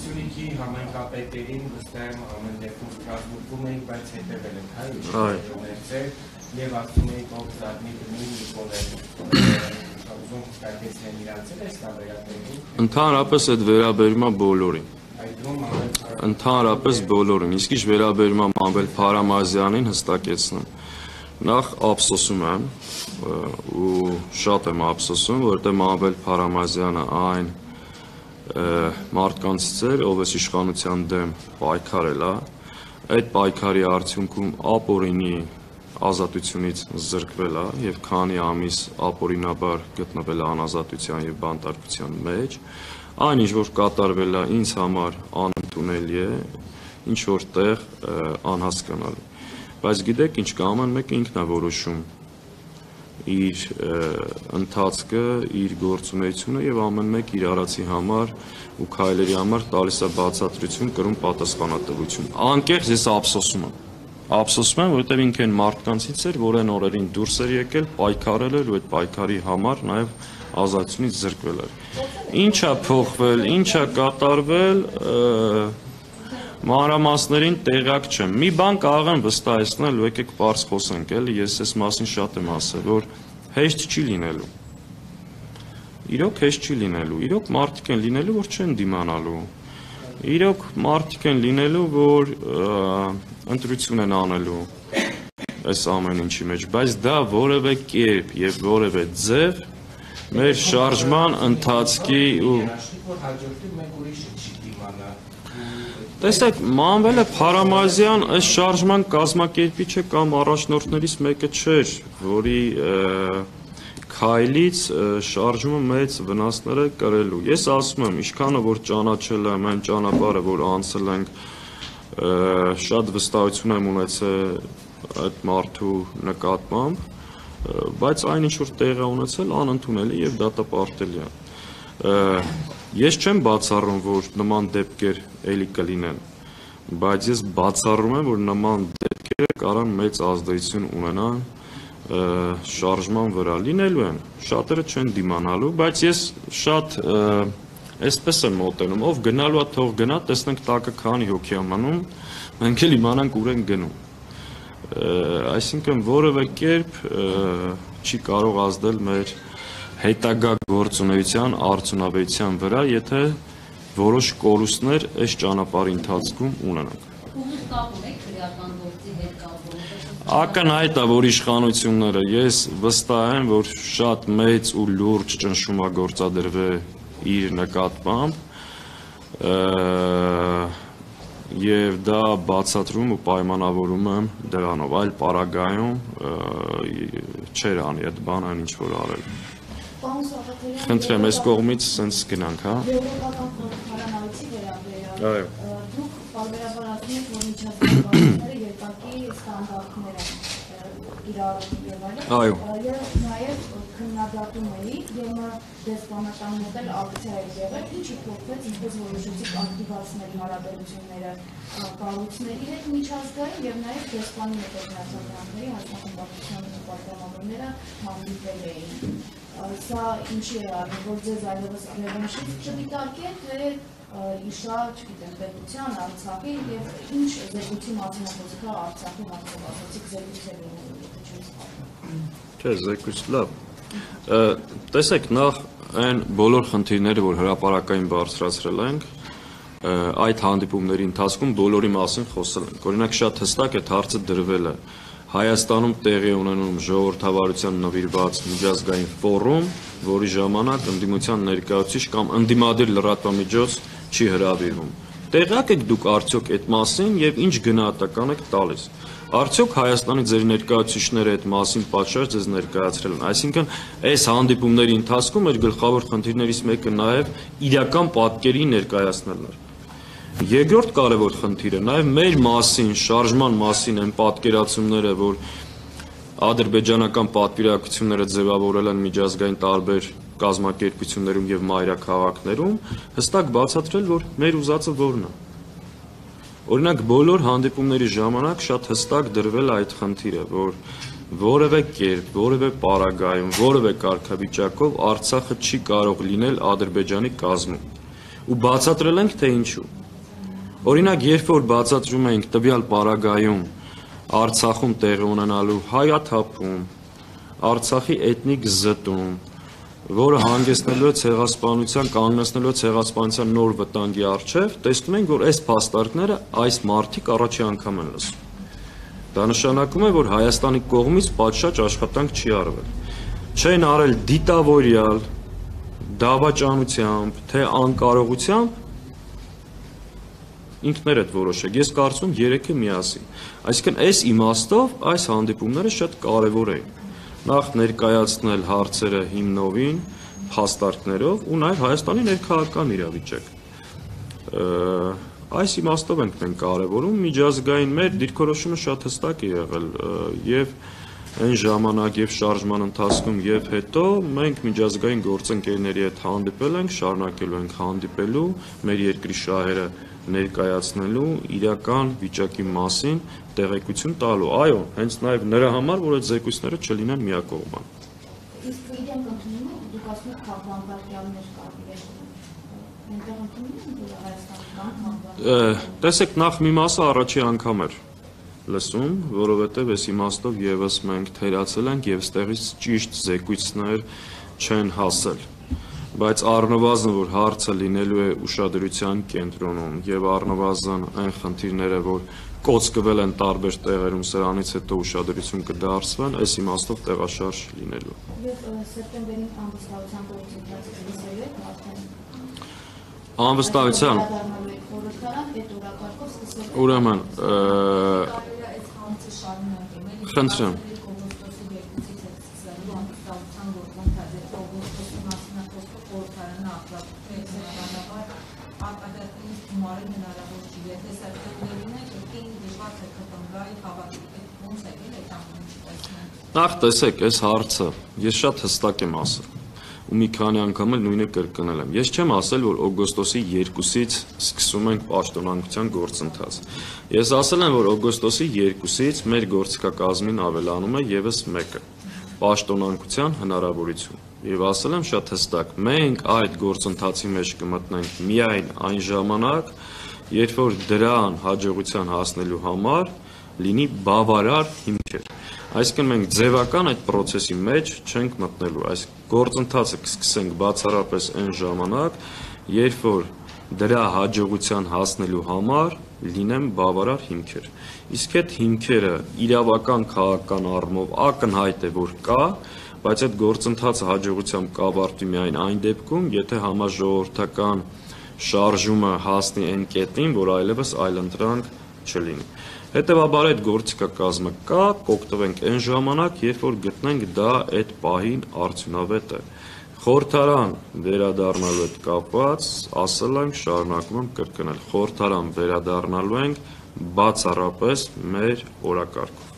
Սյունիքի համայնքապետերին վստահ եմ ամեն դեպքում կազմում եք, բայց հետևել եք, հա, Այո։ եւ ասում եք ով զարնի գնի Նիկոլը ուզում կայացնել իրանց էլ այս տարբերակներին Ընդհանրապես այդ վերաբերում է բոլորին։ Ընդհանրապես բոլորին։ Իսկ ինչ վերաբերում է Մամբել Փարամազյանին հստակեցնում։ Նախ ափսոսում եմ ու շատ եմ ափսոսում, որտեղ Մամբել Փարամազյանը այն մարդկանցից էր, ով էս իշխանության դեմ պայքարել է։ Այդ պայքարի արդյունքում ապօրինի ազատությունից զրկվել է եւ քանի ամիս ապօրինաբար գտնվել է անազատության եւ բանտարկության մեջ այն ինչ որ կատարվել է ինձ համար անընդունելի է ինչ որտեղ անհասկանալի բայց գիտեք ինչ կա ամեն մեկը ինքն է որոշում իր ընթացքը, իր գործունեությունը եւ ամեն մեկ իր արածի համար ու քայլերի համար տալիս է բացատրություն, կրում պատասխանատվություն։ Անկեղծ ես ափսոսում եմ։ Ափսոսում եմ, որովհետեւ ինքը այն մարդկանցից էր, որ այն օրերին դուրս էր եկել, պայքարել էր ու այդ պայքարի համար նաեւ ազատությունից զրկվել էր։ Ինչա փոխվել, ինչա կատարվել, ը, մանրամասներին տեղակ չեմ։ Մի բան կարող եմ վստահեցնել, ու եկեք բարձ խոսենք, էլի, ես այս մասին շատ եմ ասել, որ հեշտ չի լինելու։ Իրոք հեշտ չի լինելու։ Իրոք մարդիկ են լինելու, որ չեն դիմանալու։ Իրոք մարդիկ են լինելու, որ ընտրություն են անելու այս ամեն ինչի մեջ, բայց դա որևէ կերպ եւ որևէ ձև մեր շարժման ընթացքի ու հաջորդի մեկ ուրիշը չի Տեսեք, Մանվելը Փարամազյան այս շարժման կազմակերպիչը կամ առաջնորդներից մեկը չէր, որի քայլից շարժումը մեծ վնասներ է կրելու։ Ես ասում եմ, ինչքանը որ ճանաչել եմ այն ճանապարհը, որ անցել ենք, շատ վստահություն եմ ունեցել այդ մարդու նկատմամբ, բայց այն ինչ որ տեղի ունեցել անընդունելի եւ դատապարտելի է։ Ես չեմ բացառում, որ նման դեպքեր էլի կլինեն, բայց ես բացառում եմ, որ նման դեպքերը կարան մեծ ազդեցություն ունենան շարժման վրա լինելու են։ Շատերը չեն դիմանալու, բայց ես շատ այսպես եմ մոտենում, ով գնալու է թող գնա, տեսնենք տակը քանի հոգի է մնում, մենք էլ իմանանք ուր են գնում։ Այսինքն որևէ կերպ չի կարող ազդել մեր հետագա գործունեության արդյունավետության վրա, եթե որոշ կորուստներ այս ճանապարհի ընթացքում ունենանք։ Ումից կապ ունեք քրեական գործի հետ կապ Ակնհայտ է, որ իշխանությունները ես վստահ եմ, որ շատ մեծ ու լուրջ ճնշում է գործադրվել իր նկատմամբ եւ դա բացատրում ու պայմանավորում եմ դրանով այլ պարագայում ը, չեր անի այդ բանը ինչ որ արել խնդրեմ այս կողմից սենց գնանք հա Եվրոպական խորհրդարանոցի վերաբերյալ Այո։ դուք բարբերաբար ասում եք, որ միջազգային երկակի ստանդարտներ են ը, կիրառում եւ այլն։ Այո։ Եվ նաեւ քննադատում էի ԵՄ դեսպանատան մոդել ակցիա է եղել, ինչը փոխվեց, ինչպես որոշեցիք ակտիվացնել հարաբերությունները կառույցների հետ միջազգային եւ նաեւ դեսպանի հետազոտությունների հասարակության պատգամավորները հանդիպել էին։ Սա ինչի է արվում, որ ձեզ այլևս ռևանշից չդիտարկե, թե ա, իշա, չգիտեմ, պետության, Արցախի եւ ինչ զեկույցի մասին խոսքը Արցախի մասին, ասացիք սխալվում։ Չէ, զեկույց լավ։ Տեսեք, նախ այն բոլոր խնդիրները, որ հրաապարակային բարձրացրել ենք, այդ հանդիպումների ընթացքում բոլորի մասին խոսել ենք։ Օրինակ շատ հստակ է հարցը դրվել է։ Հայաստանում տեղի ունենում ժողովրդավարության նվիրված միջազգային ֆորում, որի ժամանակ ընդդիմության ներկայացուցիչ կամ ընդդիմադիր լրատվամիջոց չի հրավիրվում։ Տեղյակ եք դուք արդյոք այդ մասին եւ ինչ գնահատական եք տալիս։ Արդյոք Հայաստանի ձեր ներկայացուցիչները այդ մասին պատշաճ ձեզ ներկայացրել են։ Այսինքն, այս հանդիպումների ընթացքում մեր գլխավոր խնդիրներից մեկը նաև իրական պատկերի ներկայացնելն էր։ Երկրորդ կարևոր խնդիրը նաև մեր մասին, շարժման մասին են պատկերացումները, որ ադրբեջանական պատվիրակությունները ձևավորել են միջազգային տարբեր կազմակերպություններում եւ մայրաքաղաքներում, հստակ բացատրել, որ մեր ուզածը որն է։ Օրինակ բոլոր հանդիպումների ժամանակ շատ հստակ դրվել այդ խնդիրը, որ որևէ կերպ, որևէ պարագայում, որևէ կարգավիճակով Արցախը չի կարող լինել Ադրբեջանի կազմում։ ու բացատրել ենք թե ինչու։ Օրինակ, երբ որ բացատրում ենք տվյալ պարագայում Արցախում տեղի ունենալու հայաթափում, Արցախի էթնիկ զտում, որը հանգեցնելու է ցեղասպանության, կանգնեցնելու է ցեղասպանության նոր վտանգի առջև, տեսնում ենք, որ այս փաստարկները այս մարտիկ առաջի անգամ են լսում։ Դա նշանակում է, որ Հայաստանի կողմից պատշաճ աշխատանք չի արվել։ Չեն արել դիտավորյալ, դավաճանությամբ, թե անկարողությամբ ինքներդ որոշեք։ Ես կարծում երեքը միասին։ Այսինքն այս իմաստով այս հանդիպումները շատ կարևոր են։ Նախ ներկայացնել հարցերը հիմնովին, փաստարկներով ու նաև Հայաստանի ներքաղաքական իրավիճակ։ Ը, Այս իմաստով ենք մենք կարևորում միջազգային մեր դիրքորոշումը շատ հստակ է եղել եւ այն ժամանակ եւ շարժման ընթացքում եւ հետո մենք միջազգային գործընկերների հետ հանդիպել ենք, շարունակելու ենք հանդիպելու մեր երկրի շահերը ներկայացնելու իրական վիճակի մասին տեղեկություն տալու։ Այո, հենց նաև նրա համար, որ այդ զեկույցները չլինեն միակողման։ Իսկ իրենք ընդունում են դուք ասում եք կան քաղբան Ը, Տեսեք, նախ մի մասը առաջի անգամ էր լսում, որովհետև այս իմաստով եւս մենք թերացել ենք եւ ստեղից ճիշտ զեկույցներ չեն հասել բայց առնվազն որ հարցը լինելու է ուշադրության կենտրոնում եւ առնվազն այն խնդիրները որ կոծկվել են տարբեր տեղերում սրանից հետո ուշադրություն կդարձվեն այս իմաստով տեղաշարժ լինելու ը, սեպտեմբերին անվստահության գործընթացը սկսելու եք արդեն անվստահության ուրեմն Խնդրեմ։ Օգոստոսի 2-ից է սկսելու անվտանգության գործընթացը, օգոստոսի մասին է խոսքը խորհրդարանը ապրապտում է բնականաբար արտահայտել գումարը հնարավոր չի։ Եթե սեպտեմբերին է, պետք է դժվար է կտանգայի հավաքի ոնց է գել այդ ամենը չտեսնեն։ Նախ տեսեք, այս հարցը ես շատ հստակ եմ ասել ու մի քանի անգամ էլ նույնը կրկնել եմ։ Ես չեմ ասել, որ օգոստոսի 2-ից սկսում ենք պաշտոնանկության գործընթաց։ Ես ասել եմ, որ օգոստոսի 2-ից մեր գործիքակազմին ավելանում է եւս մեկը՝ պաշտոնանկության հնարավորություն։ Եվ ասել եմ շատ հստակ, մենք այդ գործընթացի մեջ կմտնենք միայն այն ժամանակ, երբ որ դրան հաջողության հասնելու համար լինի բավարար հիմքեր։ Այսինքն մենք ձևական այդ process-ի մեջ չենք մտնելու։ Այս գործընթացը կսկսենք բացառապես այն ժամանակ, երբ որ դրա հաջողության հասնելու համար լինեն բավարար հիմքեր։ Իսկ այդ հիմքերը իրավական քաղաքական առումով ակնհայտ է, որ կա, բայց այդ գործընթացը հաջողությամբ կավարտվի միայն այն դեպքում, եթե համաժողովրդական շարժումը հասնի այն կետին, որ այլևս այլընտրանք չլինի։ Հետևաբար այդ գործիքակազմը կա, կօգտվենք այն ժամանակ, երբ որ գտնենք դա այդ պահին արդյունավետ է։ Խորհրդարան վերադառնալու հետ կապված, ասել ենք, շարունակում եմ կրկնել, խորհրդարան վերադառնալու ենք բացառապես մեր օրակարգով։